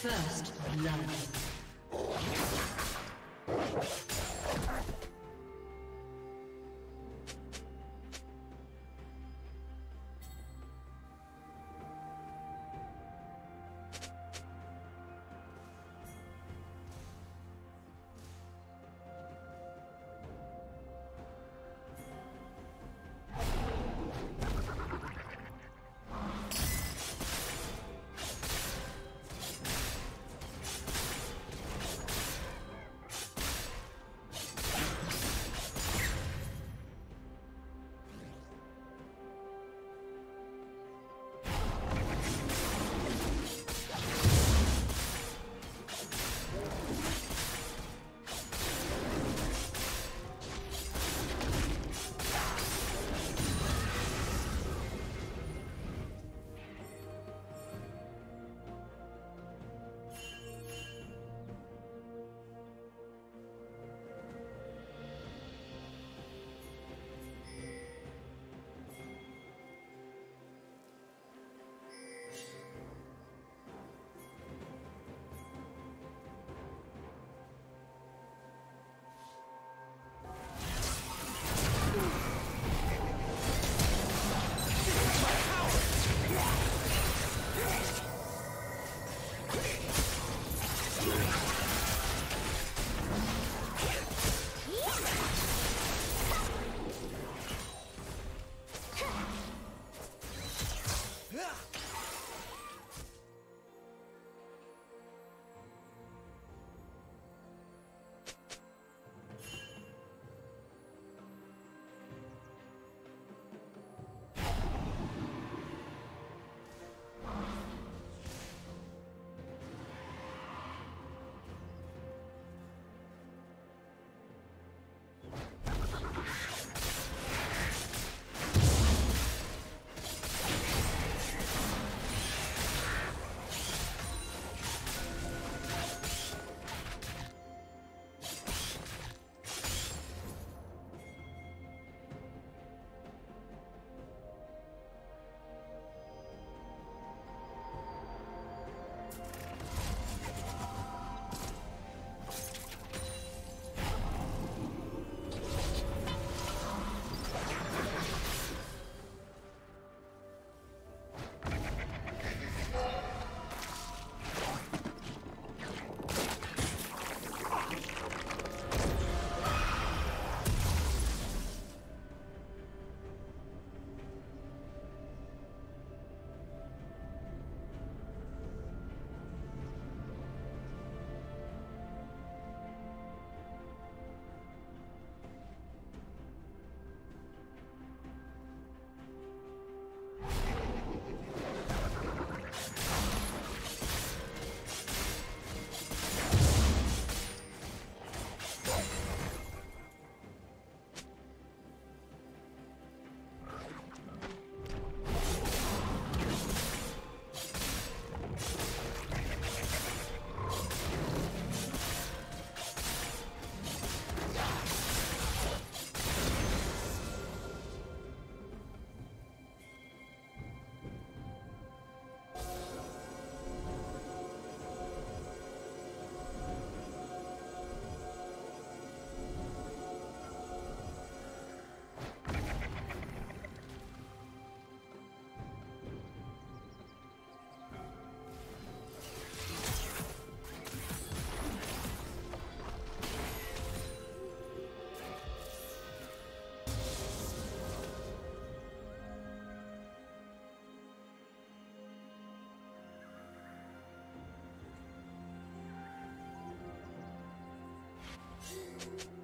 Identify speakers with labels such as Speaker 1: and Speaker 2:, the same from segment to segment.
Speaker 1: First blood.
Speaker 2: you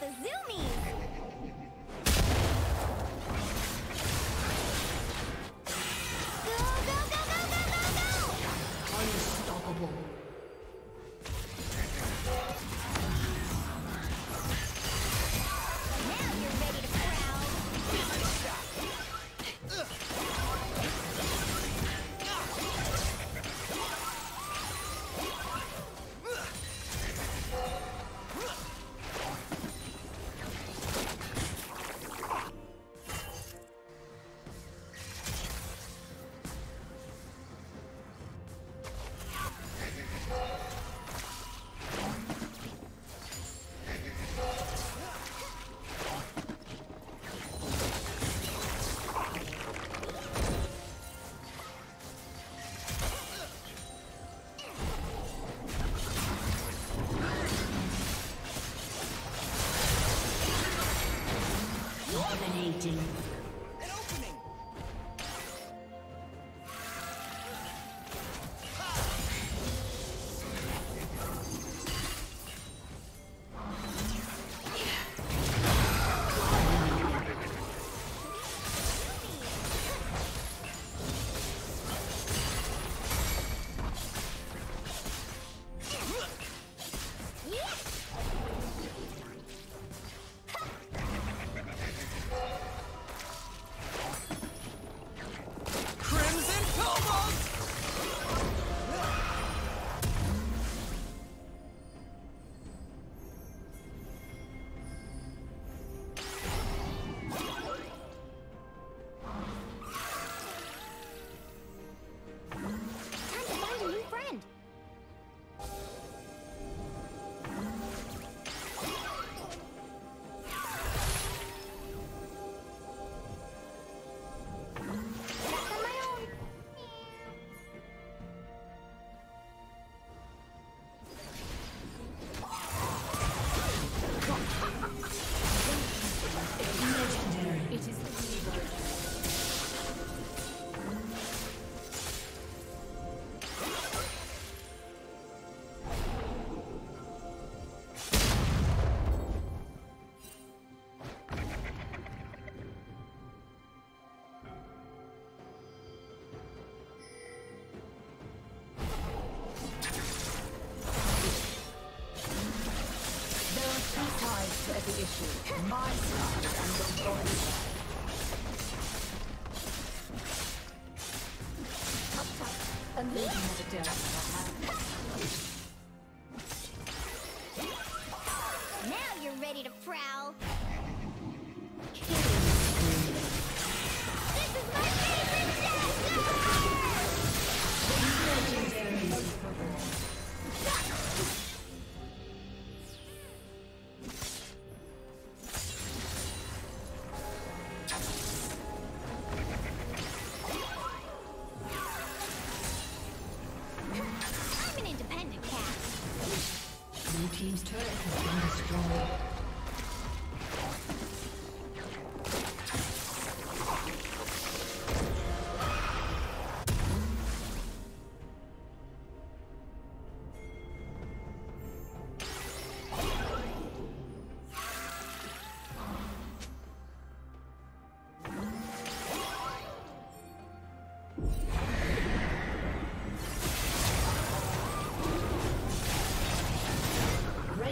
Speaker 2: the zoomies!
Speaker 1: 嗯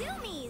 Speaker 2: Zoomies!